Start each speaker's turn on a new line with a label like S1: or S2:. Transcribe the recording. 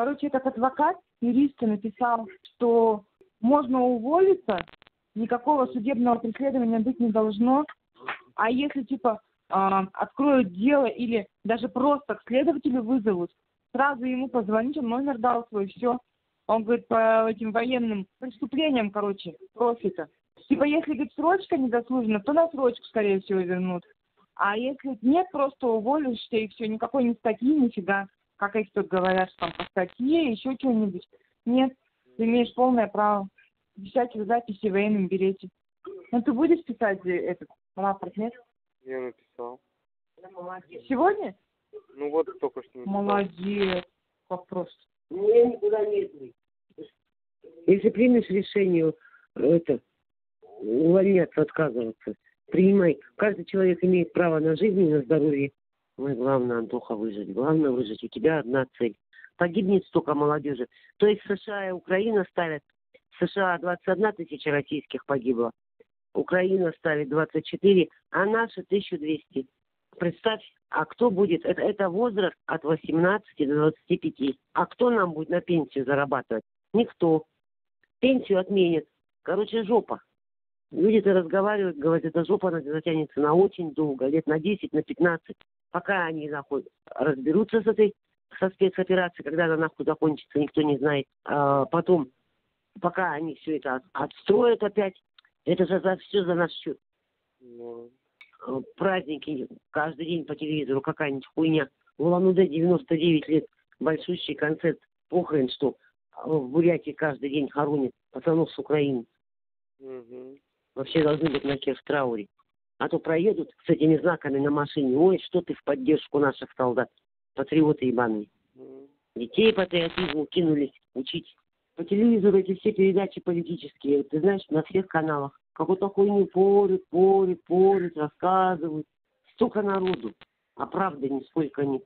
S1: Короче, этот адвокат юриста написал, что можно уволиться, никакого судебного преследования быть не должно. А если, типа, а, откроют дело или даже просто к следователю вызовут, сразу ему позвонить, он номер дал свой, все. Он говорит, по этим военным преступлениям, короче, профита. Типа, если, говорит, срочка недослужена, то на срочку, скорее всего, вернут. А если нет, просто уволишься и все, никакой не статьи, нифига. Как эти тут говорят, что там по статье, еще что-нибудь. Нет, ты имеешь полное право писать в записи в военном берете. Ну ты будешь писать этот рапорт, нет?
S2: Я написал.
S1: Сегодня?
S2: Ну вот только что написал.
S1: Молодец. Просто.
S3: Ну, я никуда не иду. Если примешь решение, это, увольняться, отказываться, принимай. Каждый человек имеет право на жизнь и на здоровье. Ну главное, Антоха, выжить. Главное выжить. У тебя одна цель. Погибнет столько молодежи. То есть США и Украина ставят. США 21 тысяча российских погибло. Украина ставит 24, а наши 1200. Представь, а кто будет? Это, это возраст от 18 до 25. А кто нам будет на пенсию зарабатывать? Никто. Пенсию отменят. Короче, жопа. Люди-то разговаривают, говорят, эта жопа затянется на очень долго, лет на 10, на 15. Пока они находят, разберутся с этой со спецоперацией, когда она нахуй закончится, никто не знает. А потом, пока они все это от- отстроят опять, это же за, все за наш счет.
S2: Ну,
S3: Э, праздники каждый день по телевизору какая-нибудь хуйня. В Улан-Удэ 99 лет большущий концерт похрен, что в Бурятии каждый день хоронят пацанов с Украины.
S2: мгм.
S3: Вообще должны быть на в трауре. А то проедут с этими знаками на машине. Ой, что ты в поддержку наших солдат. Патриоты ебаные. Детей патриотизму кинулись учить. По телевизору эти все передачи политические, ты знаешь, на всех каналах. Какую-то хуйню порют, порют, порют, рассказывают. Столько народу, а правды нисколько нет.